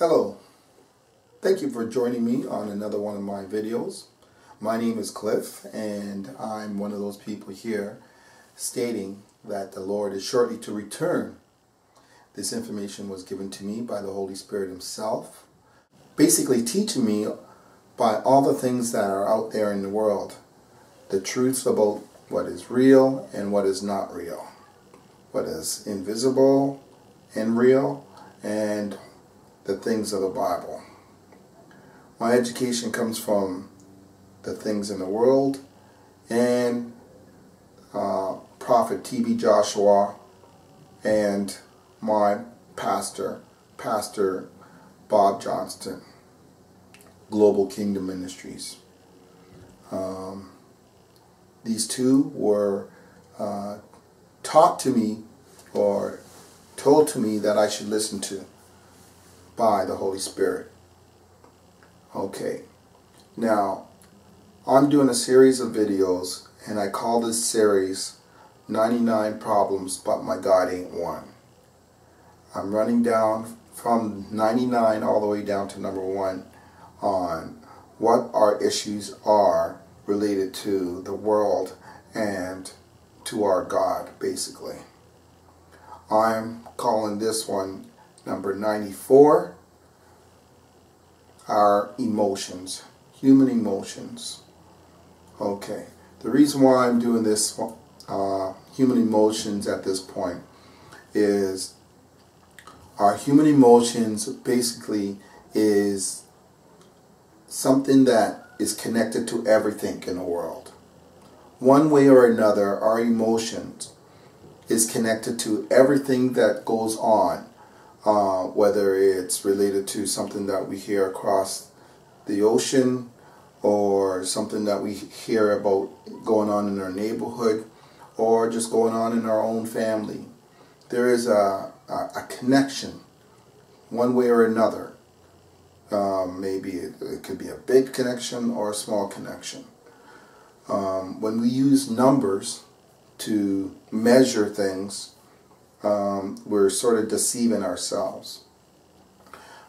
Hello. Thank you for joining me on another one of my videos. My name is Cliff and I'm one of those people here stating that the Lord is shortly to return. This information was given to me by the Holy Spirit himself, basically teaching me by all the things that are out there in the world, the truths about what is real and what is not real, what is invisible and real, and the things of the Bible. My education comes from the things in the world and uh, Prophet T.B. Joshua and my pastor, Pastor Bob Johnston, Global Kingdom Ministries. Um, these two were uh, taught to me or told to me that I should listen to by the Holy Spirit. Okay, now I'm doing a series of videos and I call this series 99 Problems But My God Ain't One. I'm running down from 99 all the way down to number one on what our issues are related to the world and to our God, basically. I'm calling this one Number 94 are emotions, human emotions. Okay, the reason why I'm doing this uh, human emotions at this point is our human emotions basically is something that is connected to everything in the world. One way or another, our emotions is connected to everything that goes on uh, whether it's related to something that we hear across the ocean or something that we hear about going on in our neighborhood or just going on in our own family. There is a, a, a connection one way or another. Um, maybe it, it, could be a big connection or a small connection. Um, when we use numbers to measure things, um, we're sort of deceiving ourselves.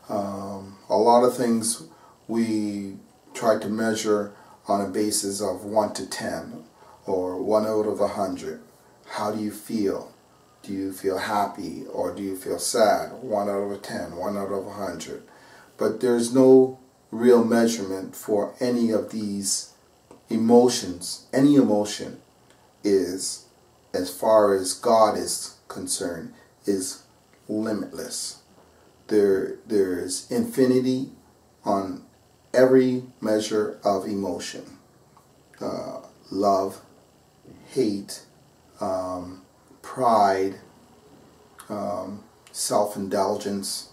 Um, a lot of things we try to measure on a basis of 1 to 10 or 1 out of 100. How do you feel? Do you feel happy or do you feel sad? 1 out of 10, 1 out of 100. But there's no real measurement for any of these emotions. Any emotion is, as far as God is concerned, is limitless. There, there is infinity on every measure of emotion. Uh, love, hate, um, pride, um, self-indulgence,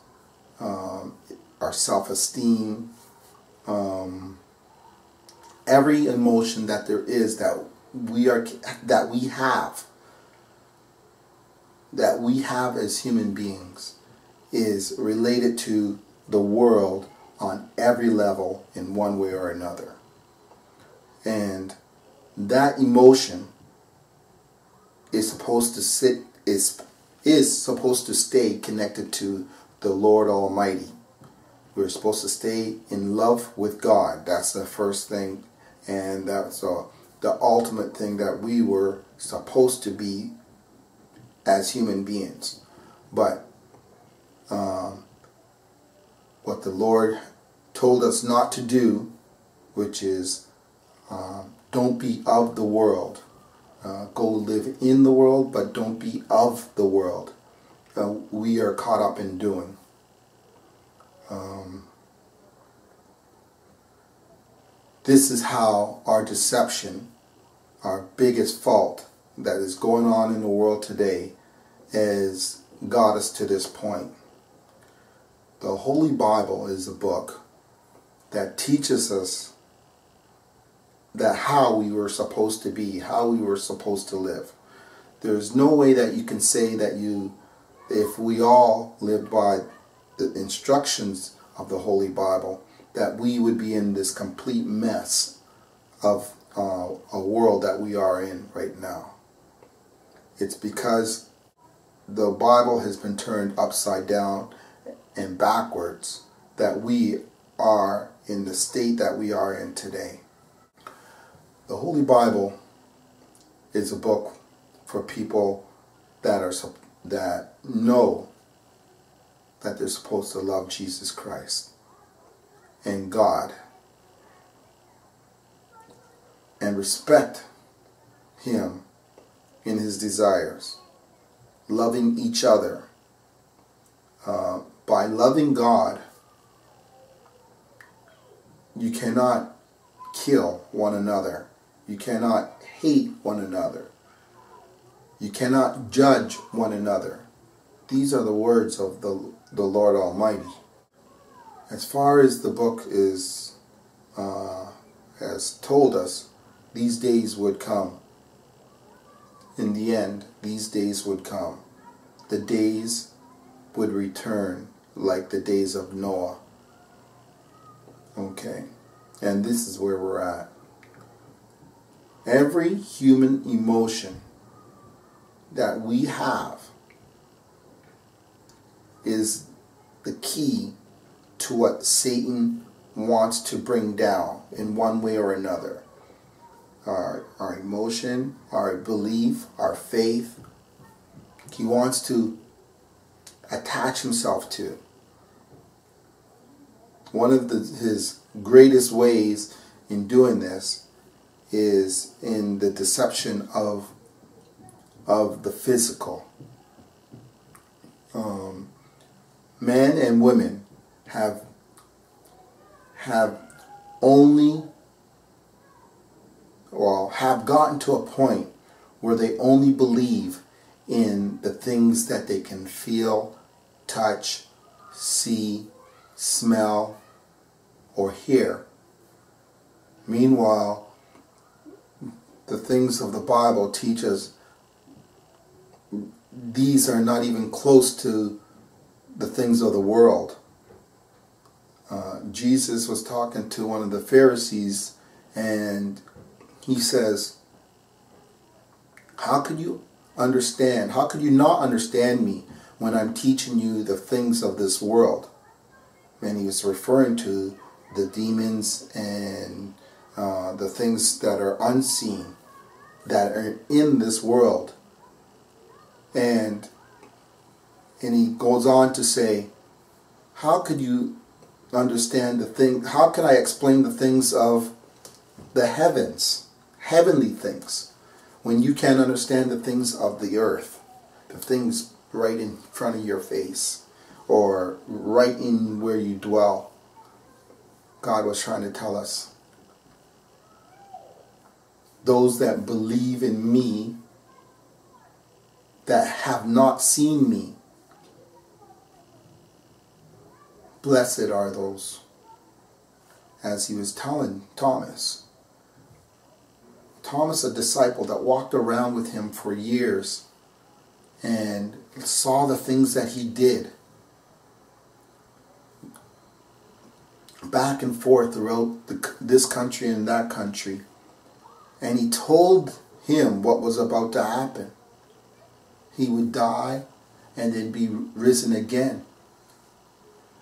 um, our self-esteem, um, every emotion that there is that we are that we have that we have as human beings is related to the world on every level in one way or another. And that emotion is supposed to sit is is supposed to stay connected to the Lord Almighty. We're supposed to stay in love with God. That's the first thing and that's uh, the ultimate thing that we were supposed to be as human beings. But um, what the Lord told us not to do, which is um, don't be of the world. Uh, go live in the world, but don't be of the world. Uh, we are caught up in doing. Um, this is how our deception, our biggest fault that is going on in the world today, has got us to this point. The Holy Bible is a book that teaches us that how we were supposed to be, how we were supposed to live. There's no way that you can say that you, if we all lived by the instructions of the Holy Bible, that we would be in this complete mess of uh, a world that we are in right now. It's because the Bible has been turned upside down and backwards that we are in the state that we are in today. The Holy Bible is a book for people that are that know that they're supposed to love Jesus Christ and God and respect him in his desires, loving each other. Uh, by loving God, you cannot kill one another. You cannot hate one another. You cannot judge one another. These are the words of the, the Lord Almighty. As far as the book is uh, has told us, these days would come. In the end, these days would come. The days would return like the days of Noah. Okay, and this is where we're at. Every human emotion that we have is the key to what Satan wants to bring down in one way or another. Our, our emotion, our belief, our faith. He wants to attach himself to. One of the, his greatest ways in doing this is in the deception of of the physical. Um, men and women have have only have gotten to a point where they only believe in the things that they can feel, touch, see, smell, or hear. Meanwhile, the things of the Bible teach us these are not even close to the things of the world. Uh, Jesus was talking to one of the Pharisees and he says, How could you understand? How could you not understand me when I'm teaching you the things of this world? And he was referring to the demons and uh, the things that are unseen, that are in this world. And and he goes on to say, how could you understand the thing how could I explain the things of the heavens, heavenly things, when you can't understand the things of the earth, the things right in front of your face or right in where you dwell? God was trying to tell us. Those that believe in me that have not seen me. Blessed are those, as he was telling Thomas. Thomas, a disciple that walked around with him for years and saw the things that he did back and forth throughout the, this country and that country. And he told him what was about to happen he would die and then be risen again.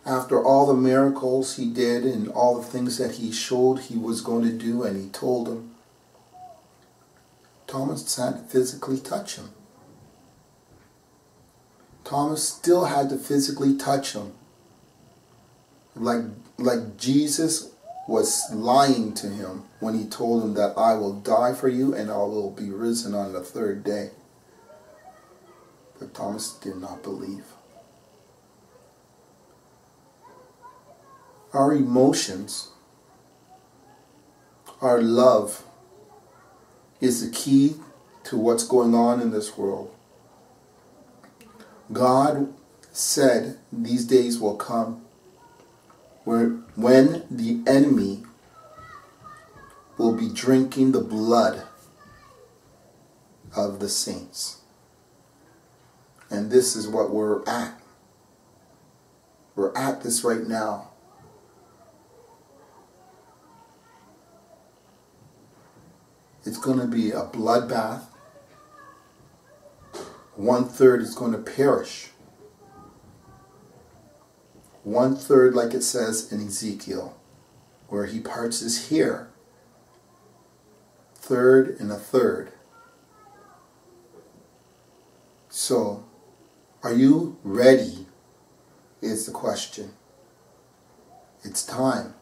After all the miracles he did and all the things that he showed he was going to do and he told him, Thomas had to physically touch him. Thomas still had to physically touch him. Like, like Jesus was lying to him when he told him that I will die for you and I will be risen on the third day. But Thomas did not believe. Our emotions, our love, is the key to what's going on in this world. God said these days will come where when the enemy will be drinking the blood of the saints. And this is what we're at. We're at this right now. It's going to be a bloodbath. One third is going to perish. one third, like it says in Ezekiel, where he parts his hair, third and a third. So, are you ready? Is the question. It's time.